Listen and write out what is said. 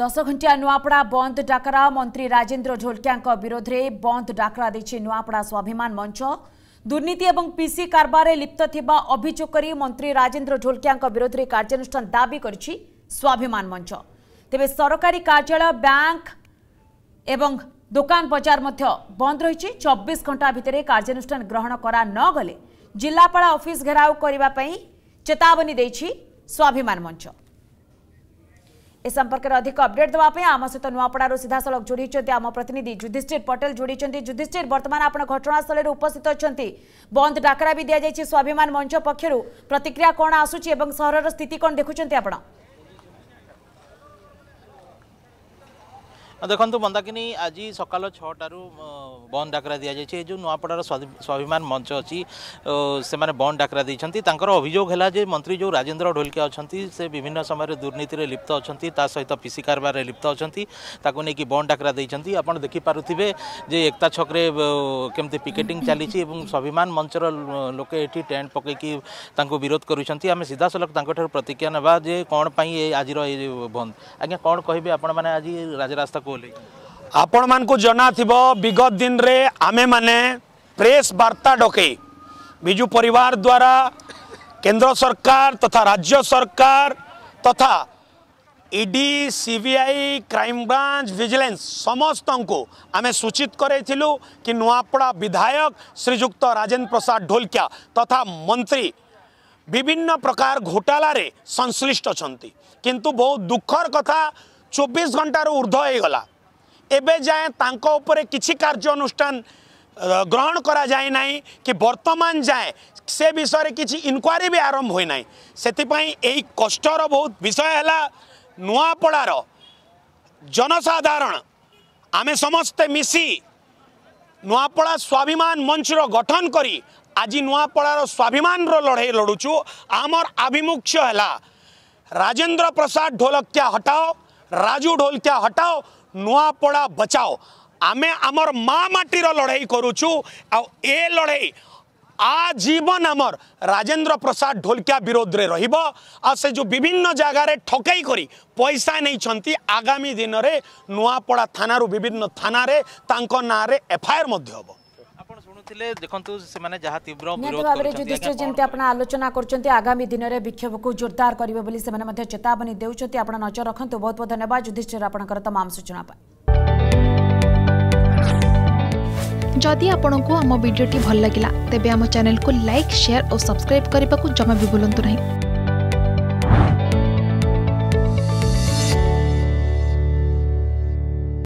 দশ ঘণ্টিয়া নূপড়া বন্ধ ডাকরা মন্ত্রী রাজেন্দ্র ঝোলকিয়া বিরোধে বন্ধ ডাকরা দিয়েছে নূপড়া স্বাভিমান মঞ্চ দুর্নীতি এবং পিসি কারবারে লিপ্ত থাকা অভিযোগ করে মন্ত্রী রাজেন্দ্র ঝোলকিয়া বিরোধে কার্যানুষ্ঠান দাবি করেছে স্বাভিমান মঞ্চ তবে সরকারি কার্যালয় ব্যাঙ্ক এবং দোকান বজার মধ্য বন্ধ রয়েছে চব্বিশ ঘণ্টা ভিতরে কার্যানুষ্ঠান গ্রহণ করা নগলে জেলাপাড়া অফিস ঘেরাও করা চেতাবনী দিয়েছে স্বাভিমান মঞ্চ ए संपर्क अधिक अपडेट देवाई आम सहित नुआपड़ सीधासल जोड़ी आम प्रतिनिधि युधिष्ठिर पटेल जोड़ी युधिष्ठिर बर्तमान आप घटनास्थल उपस्थित अच्छा बंद डाकरा भी दि जाए स्वाभिमान मंच पक्ष प्रतिक्रिया कौन आसूर स्थित कौन देखुं आप ଦେଖନ୍ତୁ ମନ୍ଦାକିନୀ ଆଜି ସକାଳ ଛଅଟାରୁ ବନ୍ଦ ଡାକରା ଦିଆଯାଇଛି ଏ ଯେଉଁ ନୂଆପଡ଼ାର ସ୍ୱାଭିମାନ ମଞ୍ଚ ଅଛି ସେମାନେ ବନ୍ଦ ଡାକରା ଦେଇଛନ୍ତି ତାଙ୍କର ଅଭିଯୋଗ ହେଲା ଯେ ମନ୍ତ୍ରୀ ଯେଉଁ ରାଜେନ୍ଦ୍ର ଢୋଲକିଆ ଅଛନ୍ତି ସେ ବିଭିନ୍ନ ସମୟରେ ଦୁର୍ନୀତିରେ ଲିପ୍ତ ଅଛନ୍ତି ତା ସହିତ ପିସି କାରବାରରେ ଲିପ୍ତ ଅଛନ୍ତି ତାକୁ ନେଇକି ବନ୍ଦ ଡାକରା ଦେଇଛନ୍ତି ଆପଣ ଦେଖିପାରୁଥିବେ ଯେ ଏକତା ଛକରେ କେମିତି ପିକେଟିଂ ଚାଲିଛି ଏବଂ ସ୍ୱାଭିମାନ ମଞ୍ଚର ଲୋକେ ଏଠି ଟେଣ୍ଟ ପକାଇକି ତାଙ୍କୁ ବିରୋଧ କରୁଛନ୍ତି ଆମେ ସିଧାସଳଖ ତାଙ୍କଠାରୁ ପ୍ରତିକ୍ରିୟା ନେବା ଯେ କ'ଣ ପାଇଁ ଏ ଆଜିର ଏ ବନ୍ଦ ଆଜ୍ଞା କ'ଣ କହିବେ ଆପଣମାନେ ଆଜି ରାଜରାସ୍ତାକୁ आपण मान को जना थी विगत दिन रे आमे माने प्रेस वार्ता डके विजु परिवार द्वारा केंद्र सरकार तथा राज्य सरकार तथा ED CBI crime branch vigilance समस्त को आम सूचित करूँ कि नुआपड़ा विधायक श्रीजुक्त राजेन्द्र प्रसाद ढोलकिया तथा मंत्री विभिन्न प्रकार घोटालारे संश्लिष्ट अच्छा किंतु बहुत दुखर कथा চব্বিশ ঘণ্টার ঊর্ধ্ব হয়েগলা এবে যায় তাঙ্ক উপরে কিছু কার্যানুষ্ঠান গ্রহণ করা যায় নাই কি বর্তমান যায় সে বিষয়ে কিছু ইনকোয়ারি বি আরম্ভ হয়ে নাই সেপাই এই কষ্টর বহুত বিষয় হল নূয়াপড়ার জনসাধারণ আমি সমস্তে মিশি নূয়াপড়া স্বাভিমান মঞ্চর গঠন করি আজ নূয়াপড়ার স্বাভিমানর লড়াই লড়ুছু আমার আভিমুখ্য হল রাজেন্দ্র প্রসাদ ঢোলকিয়া হটাও রাজু ঢোলকিয়া হটাও নুয়াপড়া বচাও আমি আমার মা মাটির লড়াই করুছু এ লড়াই আজীবন আমার রাজেন্দ্র প্রসাদ ঢোলকিয়া বিরোধে রহব সে যে বিভিন্ন জায়গায় ঠকাই করে পয়সা নেইছেন আগামী দিনরে নূয়াপড়া থানার বিভিন্ন থানার তাঁর নাঁরে এফআইআর মধ্যে হব କହିଥିଲେ ଦେଖନ୍ତୁ ସେମାନେ ଯାହା ତୀବ୍ର ନିହାତି ଭାବରେ ଯୁଧିଷ୍ଠିର ଯେମିତି ଆପଣ ଆଲୋଚନା କରୁଛନ୍ତି ଆଗାମୀ ଦିନରେ ବିକ୍ଷୋଭକୁ ଜୋରଦାର କରିବେ ବୋଲି ସେମାନେ ମଧ୍ୟ ଚେତାବନୀ ଦେଉଛନ୍ତି ଆପଣ ନଜର ରଖନ୍ତୁ ବହୁତ ବହୁତ ଧନ୍ୟବାଦ ଯୁଧିଷ୍ଠିର ଆପଣଙ୍କର ତମାମ ସୂଚନା ପାଇଁ ଯଦି ଆପଣଙ୍କୁ ଆମ ଭିଡ଼ିଓଟି ଭଲ ଲାଗିଲା ତେବେ ଆମ ଚ୍ୟାନେଲକୁ ଲାଇକ୍ ସେୟାର ଓ ସବସ୍କ୍ରାଇବ୍ କରିବାକୁ ଜମା ବି ଭୁଲନ୍ତୁ ନାହିଁ